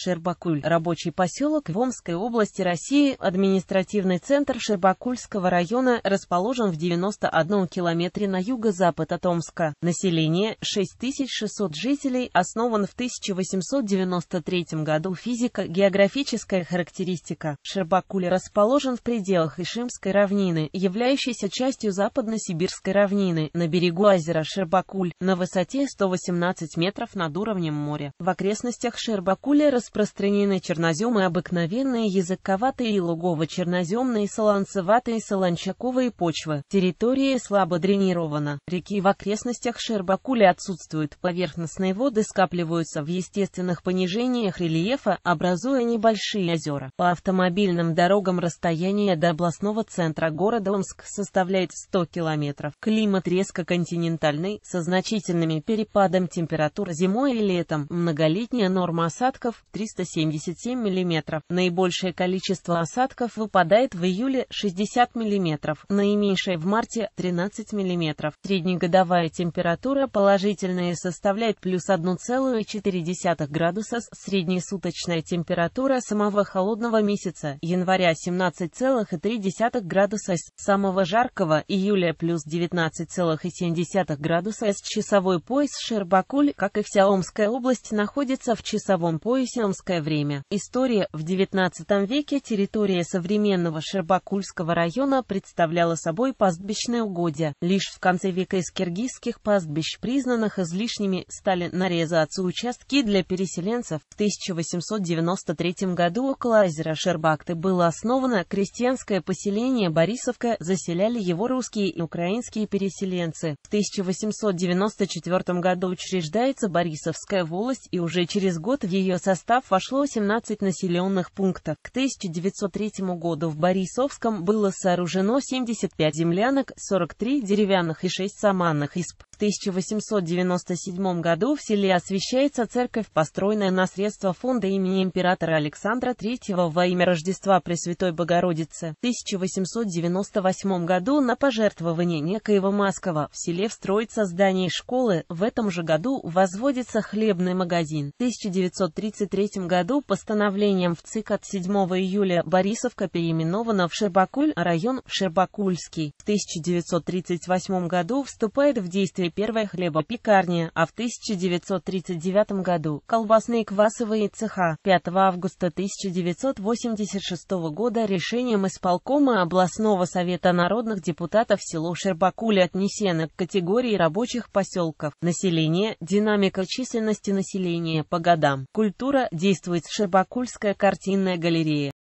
Шербакуль – рабочий поселок в Омской области России. Административный центр Шербакульского района расположен в 91 километре на юго-запад от Омска. Население – 6600 жителей, основан в 1893 году. Физико-географическая характеристика. Шербакуль расположен в пределах Ишимской равнины, являющейся частью западно-сибирской равнины, на берегу озера Шербакуль, на высоте 118 метров над уровнем моря. В окрестностях Шербакуля распространены черноземы обыкновенные, языковатые и лугово-черноземные, солонцеватые, солончаковые почвы. Территория слабо дренирована. Реки в окрестностях Шербакуля отсутствуют. Поверхностные воды скапливаются в естественных понижениях рельефа, образуя небольшие озера. По автомобильным дорогам расстояние до областного центра города Омск составляет 100 километров. Климат резко континентальный, со значительными перепадом температур зимой и летом. Многолетняя норма осадков 377 мм. Наибольшее количество осадков выпадает в июле 60 мм, наименьшее в марте 13 мм. Среднегодовая температура положительная составляет плюс 1,4 градуса, среднесуточная температура самого холодного месяца января 17,3 градуса, самого жаркого июля плюс 19,7 градуса с часовой пояс Шербакуль, как и вся Омская область, находится в часовом поясе Омское время. История. В XIX веке территория современного Шербакульского района представляла собой пастбищное угодья. Лишь в конце века из киргизских пастбищ, признанных излишними, стали нарезаться участки для переселенцев. В 1893 году около озера Шербакты было основано крестьянское поселение Борисовка, заселяли его русские и украинские переселенцы. В 1894 году учреждается Борисовская волость и уже через год в ее состав вошло 17 населенных пунктов. К 1903 году в Борисовском было сооружено 75 землянок, 43 деревянных и 6 саманных исп. В 1897 году в селе освещается церковь, построенная на средства фонда имени императора Александра III во имя Рождества Пресвятой Богородицы. В 1898 году на пожертвование некоего Маскова в селе встроится здание школы, в этом же году возводится хлебный магазин. В 1933 году постановлением в ЦИК от 7 июля Борисовка переименована в Шербакуль, район Шербакульский. В 1938 году вступает в действие открыли первая хлебопекарня, а в 1939 году – колбасные квасовые цеха. 5 августа 1986 года решением исполкома областного совета народных депутатов село Шербакуля отнесено к категории рабочих поселков. Население, динамика численности населения по годам. Культура, действует Шербакульская картинная галерея.